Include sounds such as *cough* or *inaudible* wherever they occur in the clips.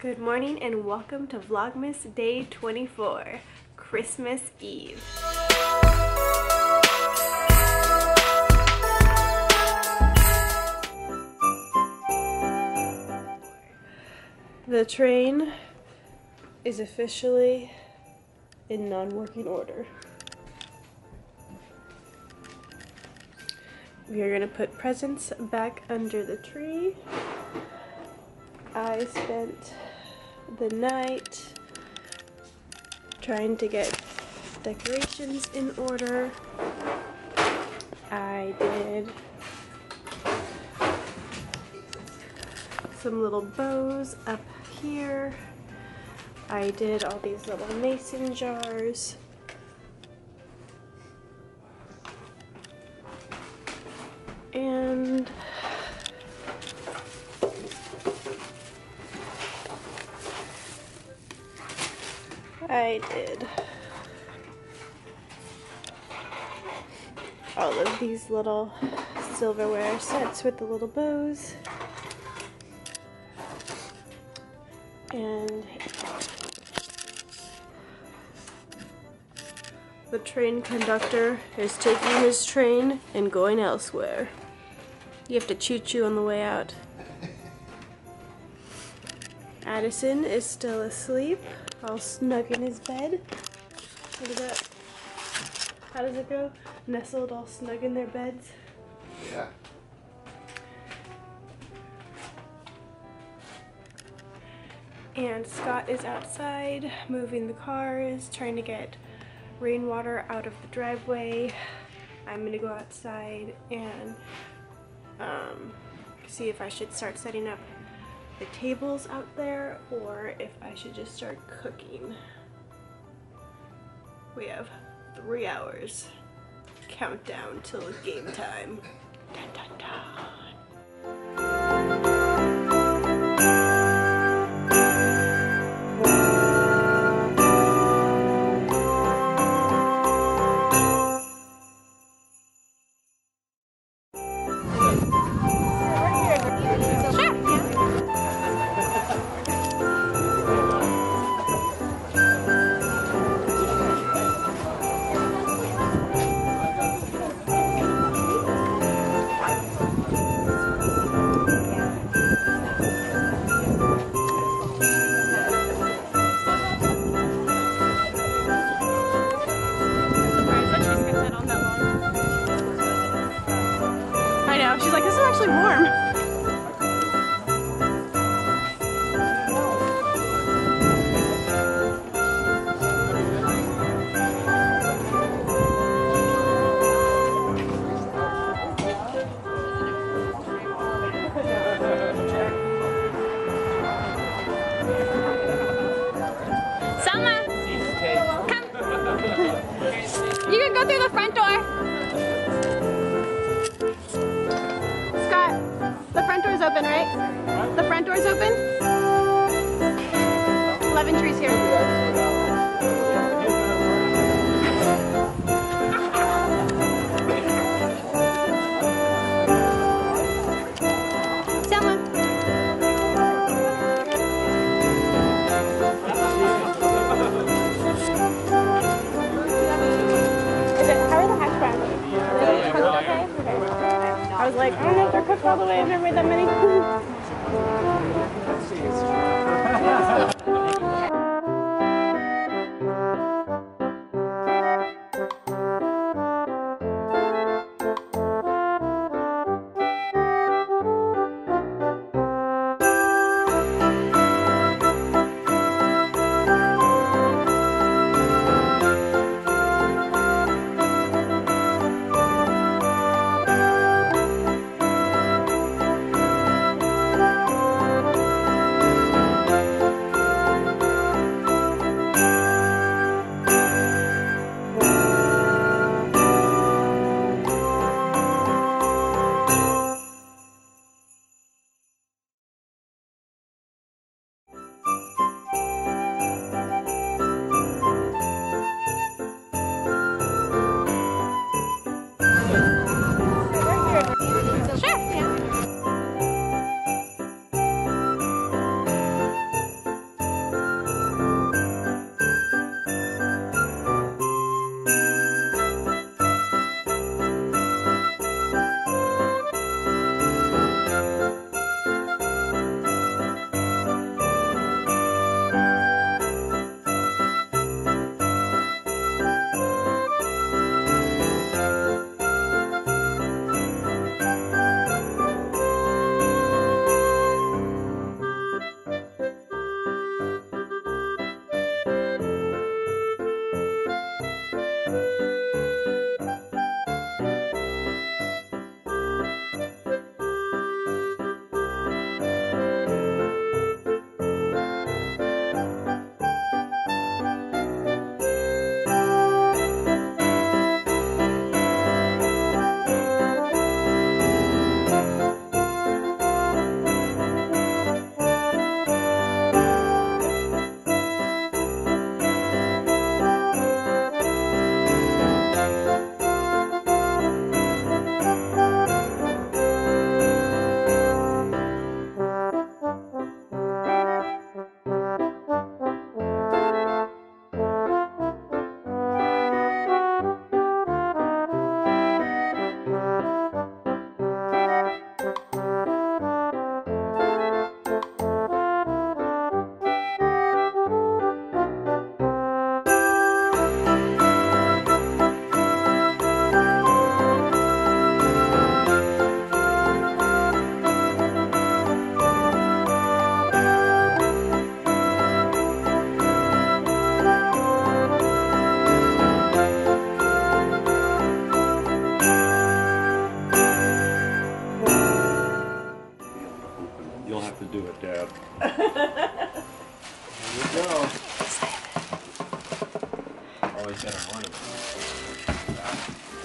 Good morning and welcome to Vlogmas Day 24, Christmas Eve. The train is officially in non-working order. We are going to put presents back under the tree. I spent the night trying to get decorations in order. I did some little bows up here. I did all these little mason jars. And I did all of these little silverware sets with the little bows. And the train conductor is taking his train and going elsewhere. You have to choo-choo on the way out. Addison is still asleep all snug in his bed. Look at that. How does it go? Nestled all snug in their beds. Yeah. And Scott is outside moving the cars, trying to get rainwater out of the driveway. I'm gonna go outside and um, see if I should start setting up the tables out there or if I should just start cooking. We have three hours countdown till game time. Dun, dun, dun.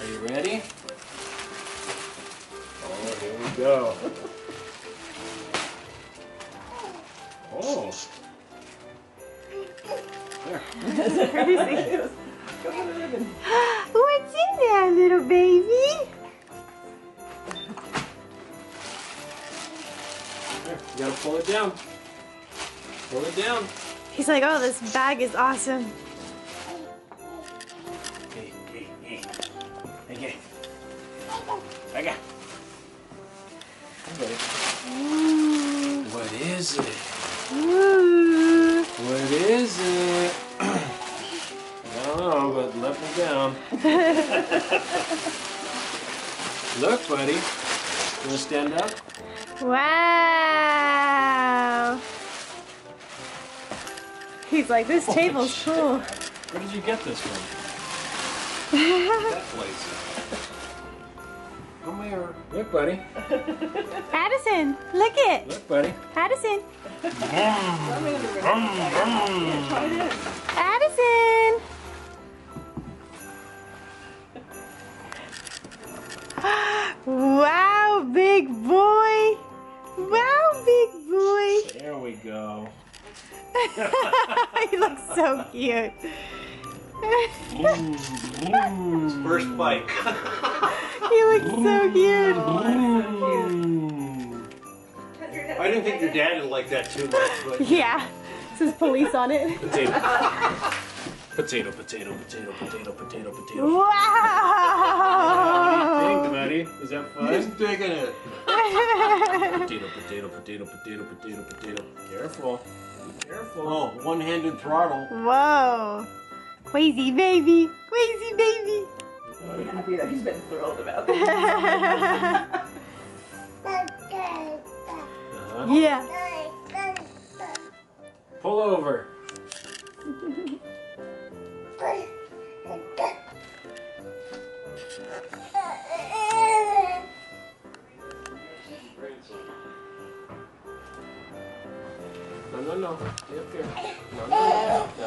Are you ready? Oh, here we go. Oh. There. *laughs* What's in there, little baby? There. You gotta pull it down. Pull it down. He's like, oh, this bag is awesome. Down. *laughs* Look, buddy. You wanna stand up? Wow. He's like, this table's cool. Where did you get this from? *laughs* that place. Come here. Look, buddy. Addison, look it. Look, buddy. Addison. Mm, mm, mm. Addison. Wow, big boy. Wow, big boy. There we go. *laughs* he looks so cute. First bike. *laughs* he looks so cute. I didn't think your dad would like that too much, but Yeah. Says police on it. *laughs* Potato. potato, potato, potato, potato, potato, potato. Wow. Think, buddy. Is that fun? he's digging it. Potato, potato, potato, potato, potato, potato. Careful. Be careful. Oh, one-handed throttle. Whoa. Crazy baby. Crazy baby. He's been thrilled about *laughs* this. Uh-huh. yeah. Pull over. No, no, no. Stay up here. No, no, no.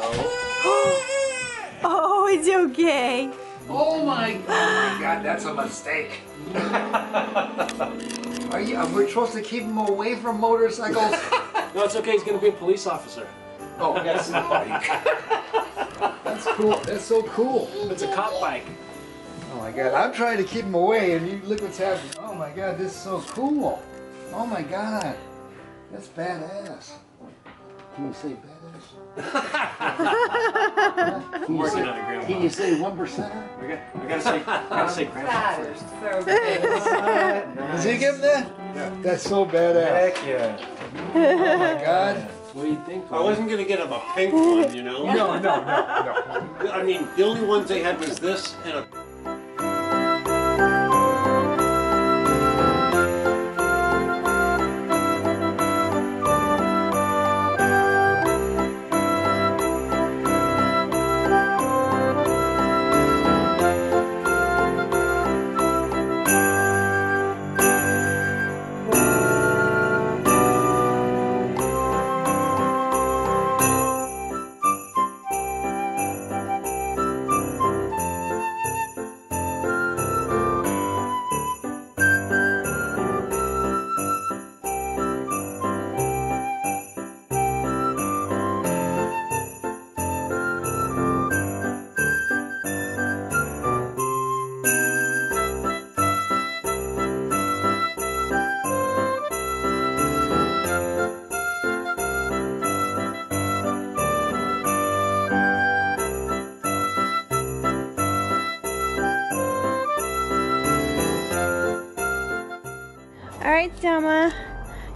Oh, it's okay. Oh my, oh my God, that's a mistake. *laughs* Are you, we're supposed to keep him away from motorcycles? *laughs* No, it's okay. He's gonna be a police officer. Oh, that's, *laughs* that's cool. That's so cool. It's a cop bike. Oh my God, I'm trying to keep him away and you look what's happening. Oh my God, this is so cool. Oh my God, that's badass. Can you say badass? *laughs* I'm working on it, Grandma. Can you say one percenter? I got, I gotta say, I gotta say, Grandpa That first. is so good. Does he give him that? That's so badass. Heck yeah. Oh my God. What do you think? I wasn't gonna get him a pink one, you know. No, no, no, no. I mean, the only ones they had was this and a. right, Selma.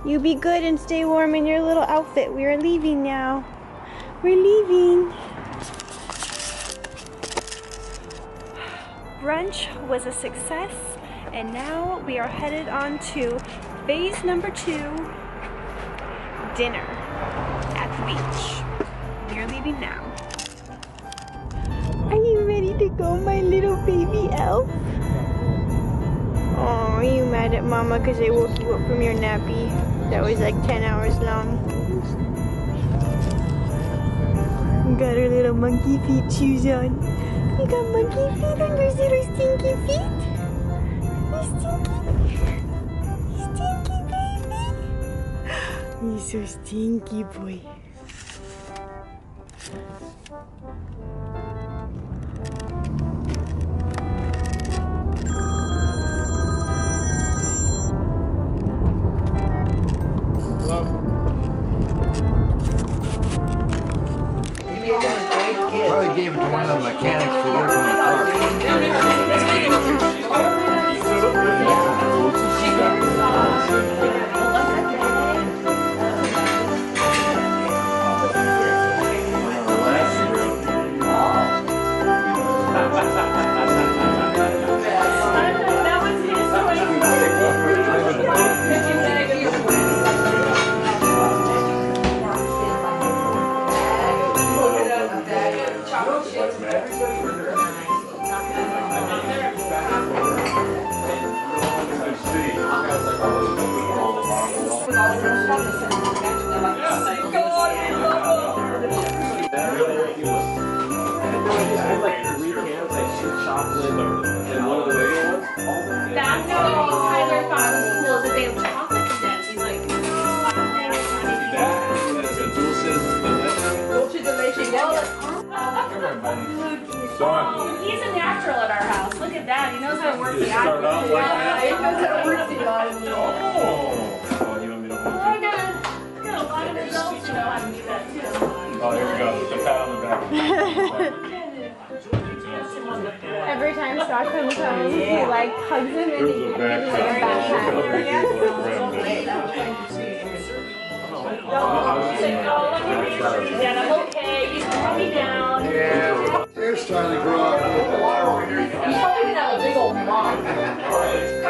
You be good and stay warm in your little outfit. We are leaving now. We're leaving. Brunch was a success, and now we are headed on to phase number two dinner at the beach. We are leaving now. Are you ready to go, my little baby elf? Oh, are you mad at mama because I woke up from your nappy? That was like 10 hours long. got her little monkey feet shoes on. You got monkey feet on those little stinky feet? You so *gasps* stinky boy. One of the mechanics to work he's a natural at our house. Look at that. He knows how to work the apple. It knows how to work the eye. Oh, you want me to hold oh, I got a, I got a lot of results to know how to do that too. Oh, here we go. The pat on the back. Every time Scott comes home, he like hugs him and he gives him oh, like a back Dad, I'm okay. You can put me down. They're starting to grow up. You probably didn't have a big old mom.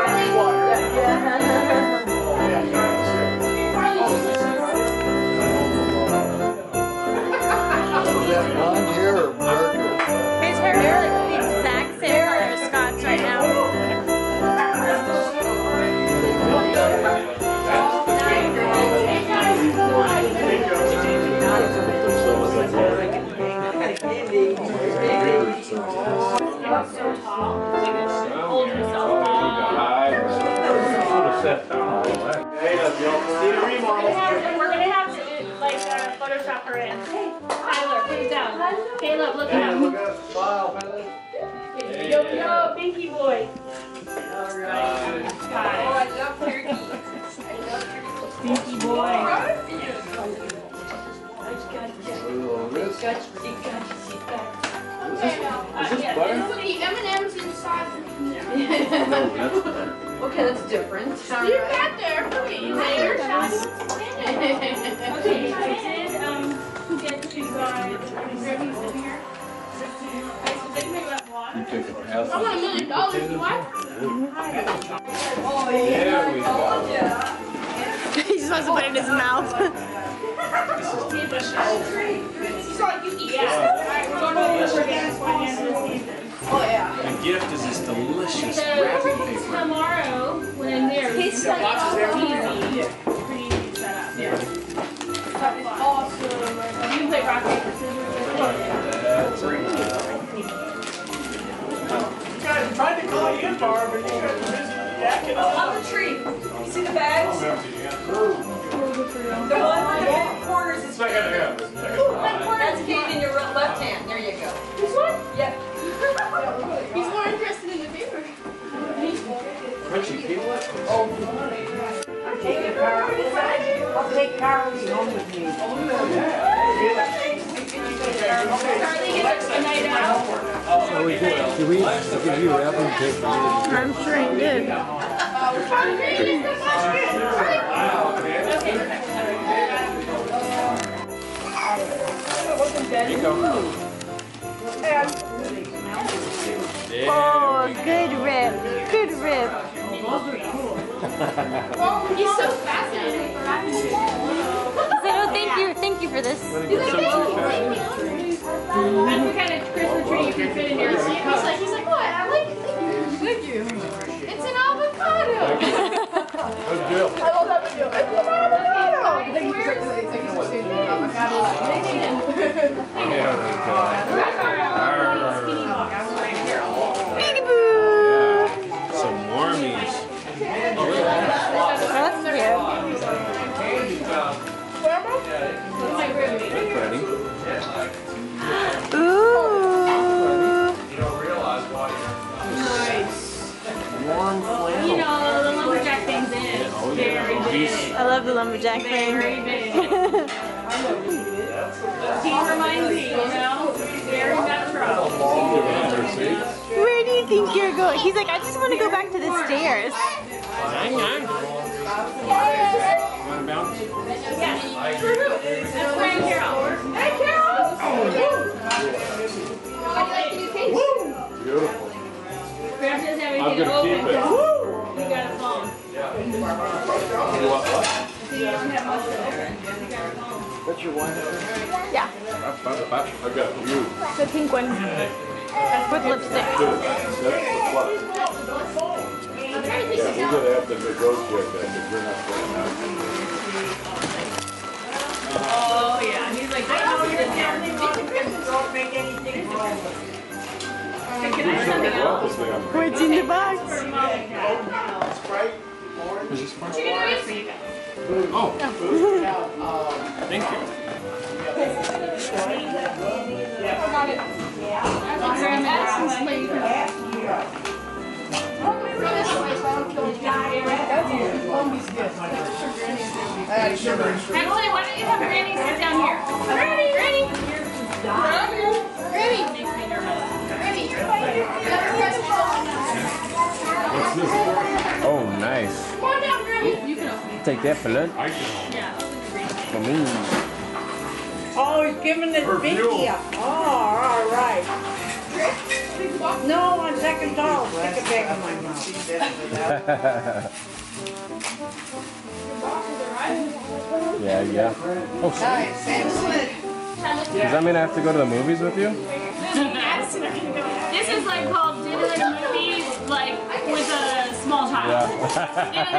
*laughs* Okay, that's different. Leave that there for me. Later. Okay, I did, um, get to, uh, grab you sitting here. Okay, so then we left water. I want a million dollars. You what? Oh, yeah. Yeah. He's supposed to put it in his mouth. *laughs* He's like, you eat Yeah. Gift is this delicious So wrapping paper. tomorrow, when I'm there, it's Tastes like easy, pretty easy to set up. Yeah. awesome. You can play rock paper scissors. Guys, tried to call you, Barb, but you guys were busy yakking Oh, on. on the tree. You see the bags? Oh, the one with the four corners is Second, yeah. That's Kate in your left hand. There you go. This one? Yep. *laughs* He's Oh, I'm taking Carl. I'll take Carl home with me. Charlie gets a night out. So we did, did we, did you wrapping paper? I'm sure he did. Oh, oh, good rip. Good rip. He's so fascinated. He oh, thank you. Thank you for this. He's like, thank you. That's the kind of Christmas tree you can fit in your He's like, he's like, what? I like it. Thank you. Thank you. It's an avocado. I love that video. It's an avocado. Thank you for saying avocado. Skinny I love the lumberjack Very thing. big. He reminds me, you know, very metro. Where do you think you're going? He's like, I just want to go back to the stairs. Hang on. You wanna bounce? That's Frank Carroll. Hey, Beautiful. Grab doesn't have I'm anything gonna open. keep it. You got a phone. You want what? So you don't have much to open. You got a phone. What's your wine? Yeah, I got you. the pink one with lipstick. Good. That's the plus. Yeah, we're gonna have to negotiate that because we're not going out. Oh, yeah. He's like, I know you're there. Can I have something else? Obviously, I'm What's in the box? Is this? For guys. Oh. Thank you. Actually, why don't you have Granny sit down here? Granny, Granny. Granny. Nervous. Oh, nice. Come on down, Granny. You can open it. Take that for lunch. i Yeah. For me. Oh, he's giving the pinky up. Oh, all right. No, on second thought, stick a bag in my mouth. *laughs* Yeah, yeah. Oh, sweet. Does that mean I have to go to the movies with you? This is like called dinner at a movie, like with a small child. Yeah.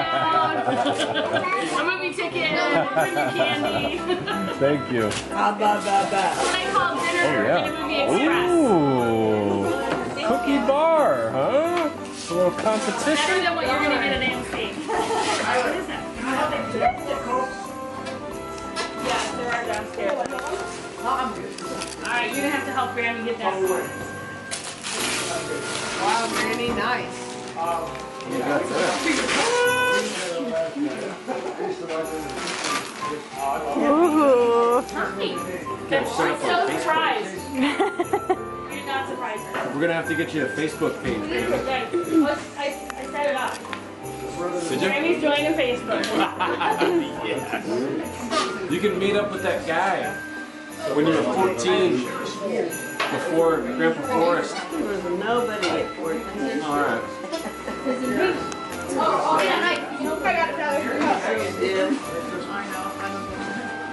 *laughs* a movie ticket, bring your candy. *laughs* Thank you. Ba, ba, ba. What they call Oh, dinner at a movie express. yeah. Ooh. Cookie bar, huh? A little Better competition. than what you're gonna get at AMC. *laughs* What is that? Yeah, there are downstairs. Alright, you're gonna have to help Grammy get that. Wow, Granny, nice. Ooh. I'm so surprised. You're not surprised. We're gonna have to get you a Facebook page. I, I I set it up. Did you? Grammy's joining Facebook. yes. You can meet up with that guy when you were 14 before Grandpa Forrest. There was nobody at work. All right. Oh, yeah, nice. You I got another.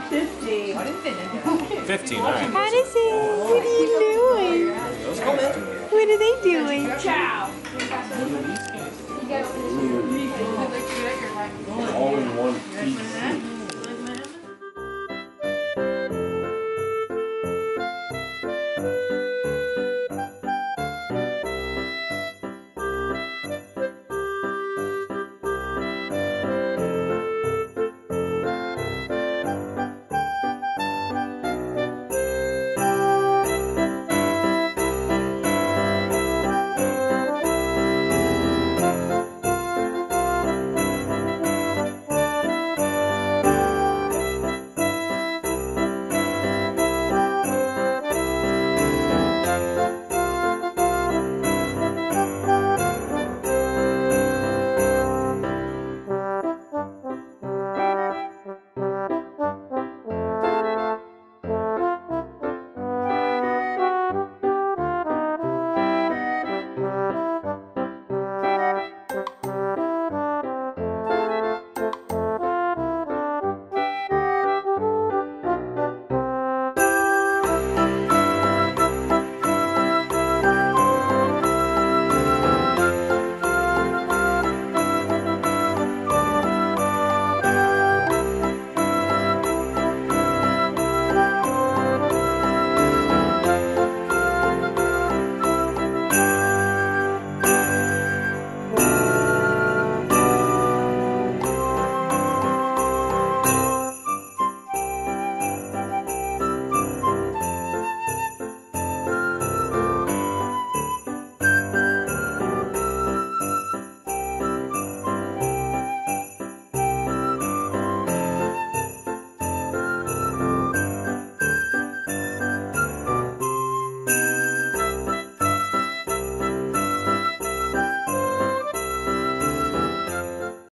Fifty. 15, all right. Addison, what are you doing?